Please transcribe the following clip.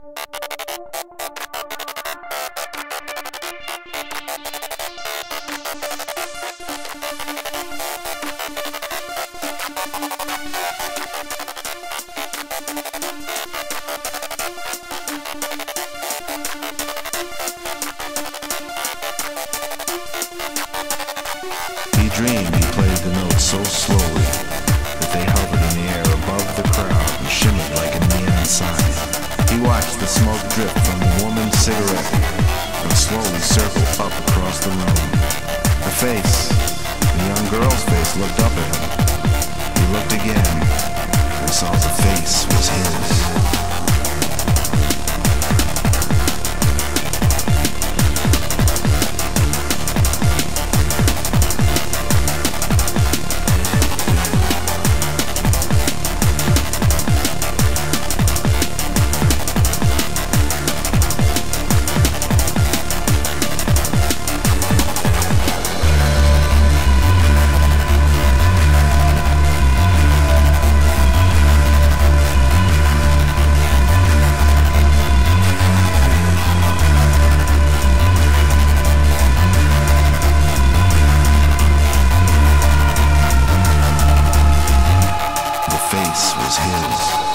He dreamed he played the notes so slowly watched the smoke drip from a woman's cigarette and slowly circle up across the room. A face, a young girl's face, looked up at him. He looked again and saw the face was his. Face